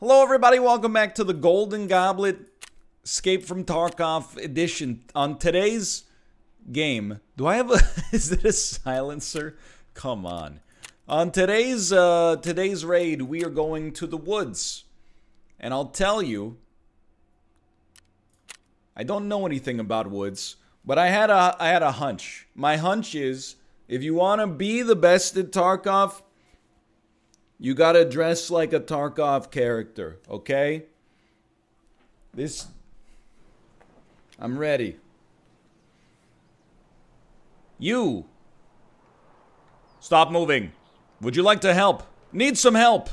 Hello, everybody. Welcome back to the Golden Goblet Escape from Tarkov edition. On today's game, do I have a? Is it a silencer? Come on. On today's uh, today's raid, we are going to the woods, and I'll tell you, I don't know anything about woods, but I had a I had a hunch. My hunch is if you want to be the best at Tarkov, you gotta dress like a Tarkov character, okay? This. I'm ready. You! Stop moving. Would you like to help? Need some help!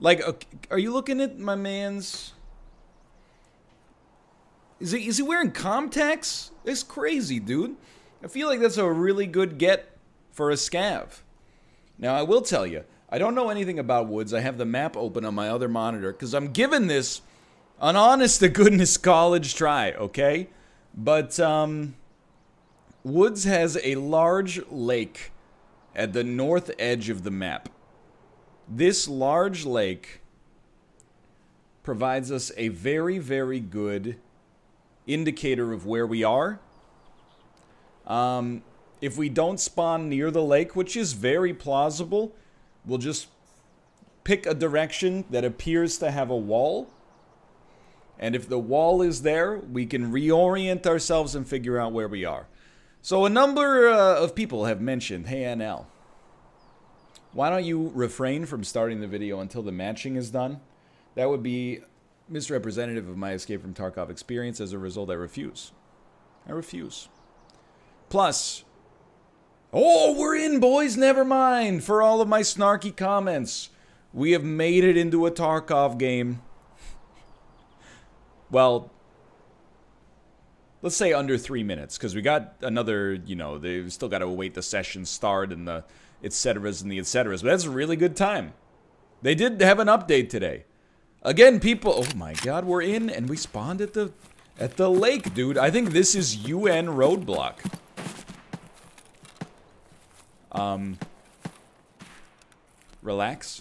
Like, uh, are you looking at my man's. Is he, is he wearing ComTacs? It's crazy, dude. I feel like that's a really good get for a scav. Now, I will tell you, I don't know anything about Woods. I have the map open on my other monitor because I'm giving this an honest to goodness college try, okay? But um, Woods has a large lake at the north edge of the map. This large lake provides us a very, very good indicator of where we are. Um, if we don't spawn near the lake, which is very plausible, We'll just pick a direction that appears to have a wall. And if the wall is there, we can reorient ourselves and figure out where we are. So a number uh, of people have mentioned, hey NL, why don't you refrain from starting the video until the matching is done? That would be misrepresentative of my Escape from Tarkov experience. As a result, I refuse. I refuse. Plus, Oh, we're in, boys. Never mind. For all of my snarky comments, we have made it into a Tarkov game. well, let's say under three minutes, because we got another, you know, they've still got to await the session start and the et ceteras and the et ceteras. But that's a really good time. They did have an update today. Again, people, oh my god, we're in and we spawned at the at the lake, dude. I think this is UN roadblock. Um, relax.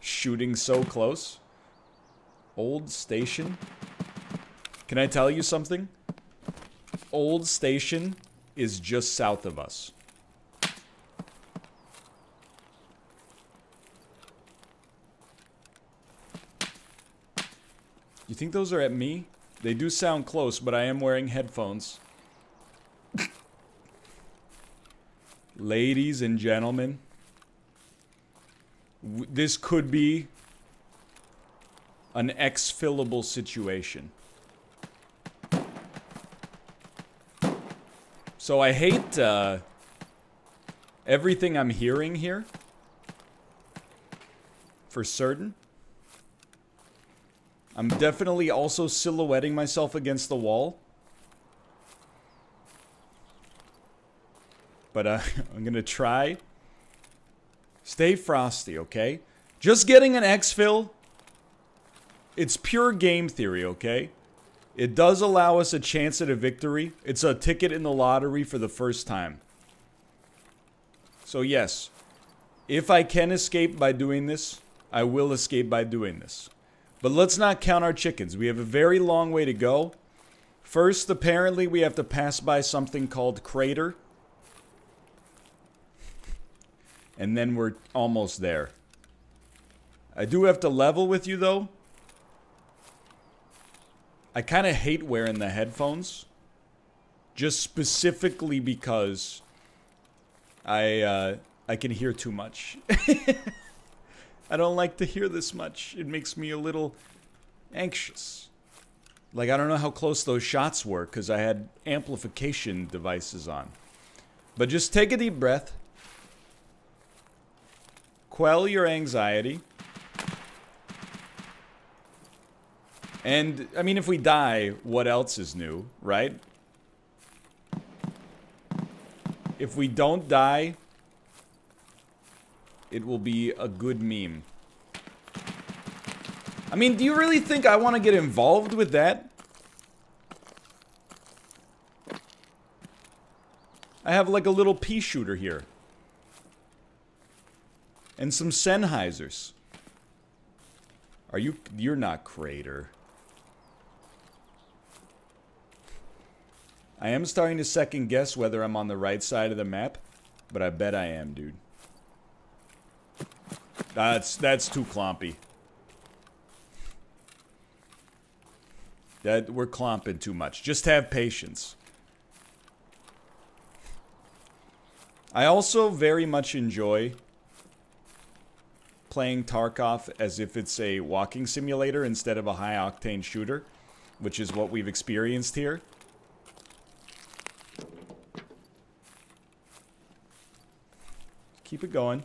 Shooting so close. Old station. Can I tell you something? Old station is just south of us. You think those are at me? They do sound close, but I am wearing headphones. Ladies and gentlemen, this could be an exfillable situation. So I hate uh, everything I'm hearing here. For certain. I'm definitely also silhouetting myself against the wall. But uh, I'm going to try. Stay frosty, okay? Just getting an exfil. It's pure game theory, okay? It does allow us a chance at a victory. It's a ticket in the lottery for the first time. So yes, if I can escape by doing this, I will escape by doing this. But let's not count our chickens. We have a very long way to go. First, apparently, we have to pass by something called Crater. And then we're almost there. I do have to level with you, though. I kind of hate wearing the headphones. Just specifically because I, uh, I can hear too much. I don't like to hear this much. It makes me a little anxious. Like, I don't know how close those shots were because I had amplification devices on. But just take a deep breath quell your anxiety. And, I mean, if we die, what else is new, right? If we don't die, it will be a good meme. I mean, do you really think I want to get involved with that? I have like a little pea shooter here and some Sennheisers. Are you... You're not crater. I am starting to second guess whether I'm on the right side of the map, but I bet I am, dude. That's that's too clompy. That we're clomping too much. Just have patience. I also very much enjoy playing Tarkov as if it's a walking simulator instead of a high octane shooter, which is what we've experienced here. Keep it going.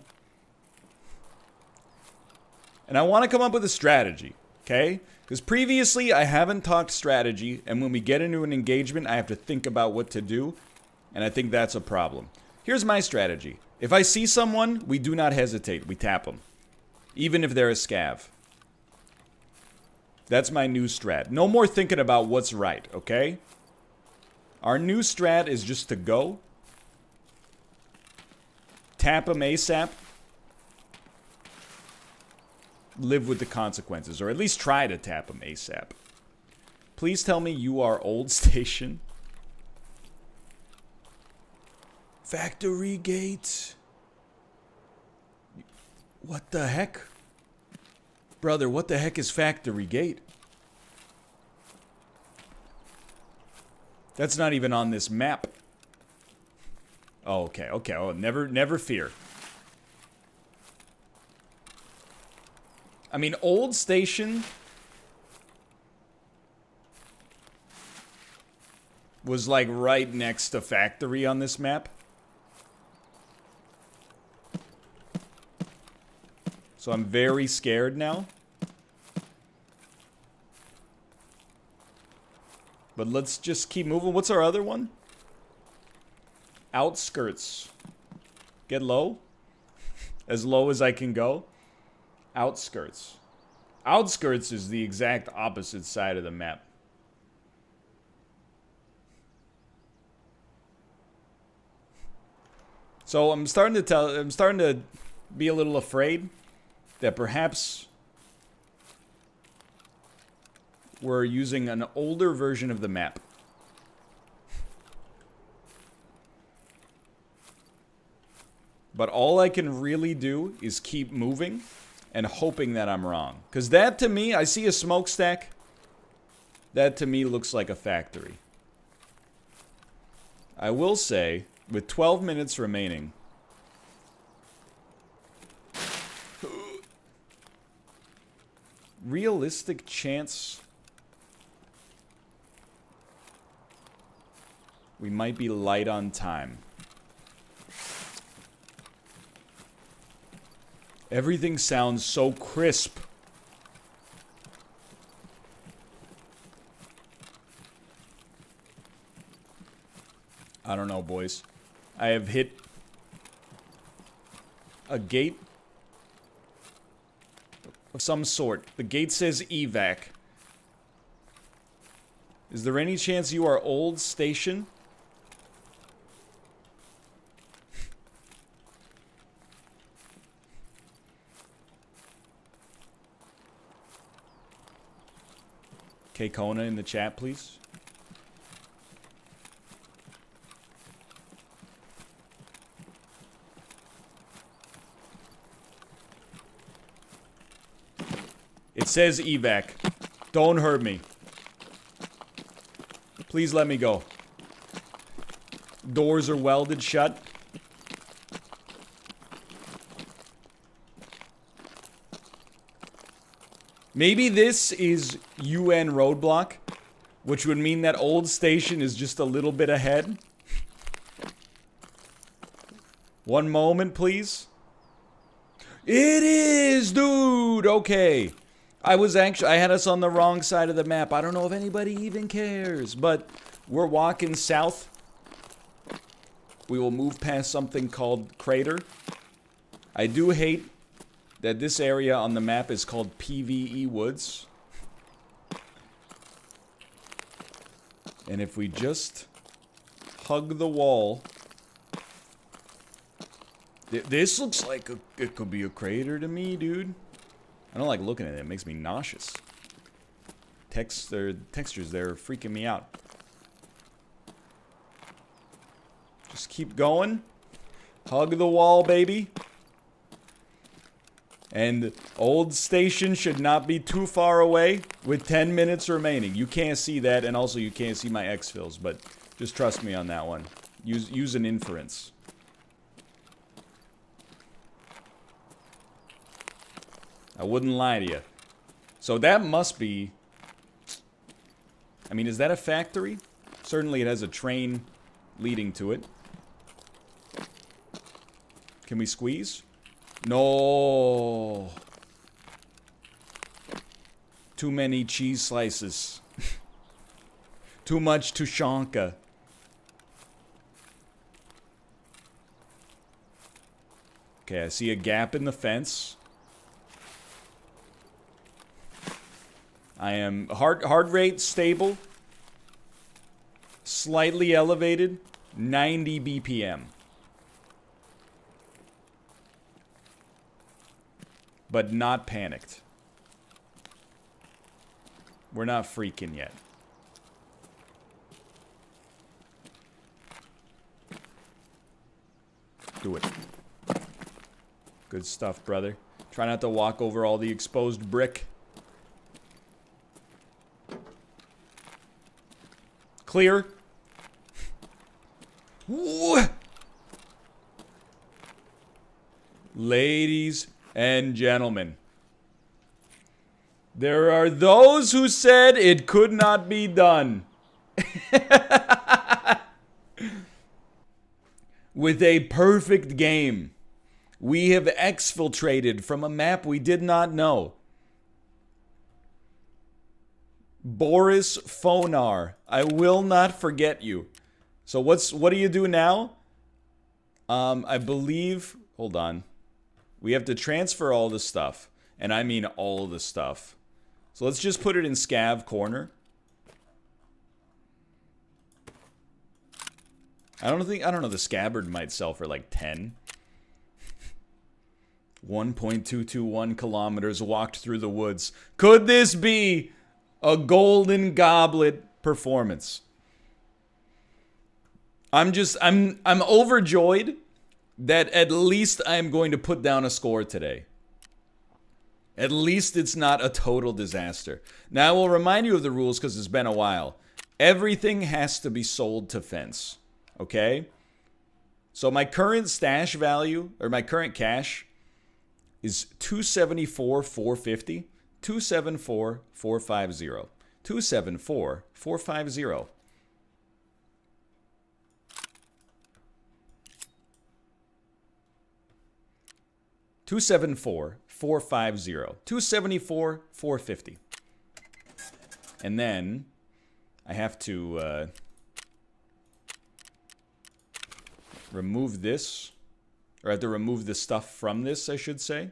And I want to come up with a strategy, okay? Because previously I haven't talked strategy, and when we get into an engagement, I have to think about what to do, and I think that's a problem. Here's my strategy. If I see someone, we do not hesitate. We tap them. Even if they're a scav. That's my new strat. No more thinking about what's right, okay? Our new strat is just to go. Tap them ASAP. Live with the consequences, or at least try to tap them ASAP. Please tell me you are old station. Factory gate. What the heck? Brother, what the heck is Factory Gate? That's not even on this map. Oh, okay, okay. Oh, never, never fear. I mean, Old Station was like right next to Factory on this map. So I'm very scared now. But let's just keep moving. What's our other one? Outskirts. Get low. As low as I can go. Outskirts. Outskirts is the exact opposite side of the map. So I'm starting to tell I'm starting to be a little afraid that perhaps we're using an older version of the map. But all I can really do is keep moving and hoping that I'm wrong. Because that to me, I see a smokestack. That to me looks like a factory. I will say, with 12 minutes remaining, realistic chance we might be light on time. Everything sounds so crisp. I don't know, boys. I have hit a gate of some sort. The gate says evac. Is there any chance you are old station? Kona in the chat, please. It says evac. Don't hurt me. Please let me go. Doors are welded shut. Maybe this is UN roadblock, which would mean that old station is just a little bit ahead. One moment, please. It is, dude. Okay. I was actually, I had us on the wrong side of the map. I don't know if anybody even cares, but we're walking south. We will move past something called Crater. I do hate that this area on the map is called PVE Woods. And if we just hug the wall... Th this looks like a, it could be a crater to me, dude. I don't like looking at it. It makes me nauseous. Text, their textures, they're freaking me out. Just keep going. Hug the wall, baby. And old station should not be too far away with 10 minutes remaining. You can't see that, and also you can't see my exfils, but just trust me on that one. Use, use an inference. I wouldn't lie to you. So that must be... I mean, is that a factory? Certainly it has a train leading to it. Can we squeeze? No. Too many cheese slices. Too much Tushonka. Okay, I see a gap in the fence. I am heart heart rate stable. Slightly elevated. 90 BPM. But not panicked. We're not freaking yet. Do it. Good stuff, brother. Try not to walk over all the exposed brick. Clear. Ladies and gentlemen, there are those who said it could not be done. With a perfect game, we have exfiltrated from a map we did not know. Boris Fonar, I will not forget you. So what's what do you do now? Um, I believe. Hold on. We have to transfer all the stuff, and I mean all the stuff. So let's just put it in scav corner. I don't think I don't know the scabbard might sell for like 10. 1.221 kilometers walked through the woods. Could this be a golden goblet performance. I'm just I'm I'm overjoyed that at least I'm going to put down a score today. At least it's not a total disaster. Now I will remind you of the rules because it's been a while. Everything has to be sold to fence. Okay? So my current stash value or my current cash is 274 450. 274 450. 274 450. Two seven four four five zero. Two seventy four four fifty. And then I have to uh, remove this, or I have to remove the stuff from this, I should say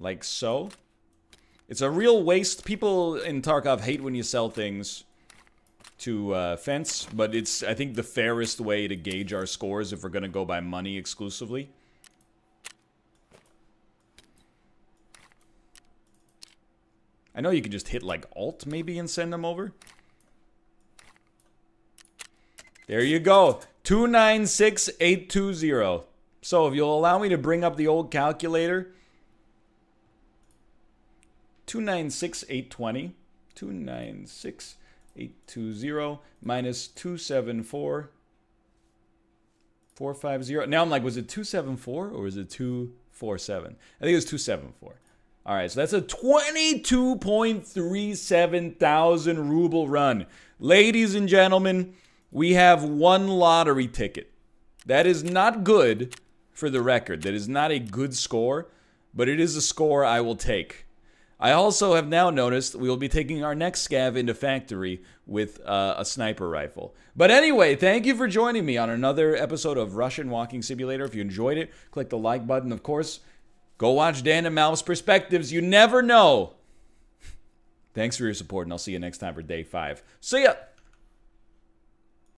like so. It's a real waste. People in Tarkov hate when you sell things to uh, fence, but it's, I think, the fairest way to gauge our scores if we're going to go by money exclusively. I know you can just hit, like, Alt, maybe, and send them over. There you go. 296820. So, if you'll allow me to bring up the old calculator... 296820. 296820 minus 274 450. Now I'm like, was it 274 or was it 247? I think it was 274. All right, so that's a 22.37 thousand ruble run. Ladies and gentlemen, we have one lottery ticket. That is not good for the record. That is not a good score, but it is a score I will take. I also have now noticed we will be taking our next scav into factory with uh, a sniper rifle. But anyway, thank you for joining me on another episode of Russian Walking Simulator. If you enjoyed it, click the like button. Of course, go watch Dan and MALF's perspectives. You never know. Thanks for your support, and I'll see you next time for day five. See ya!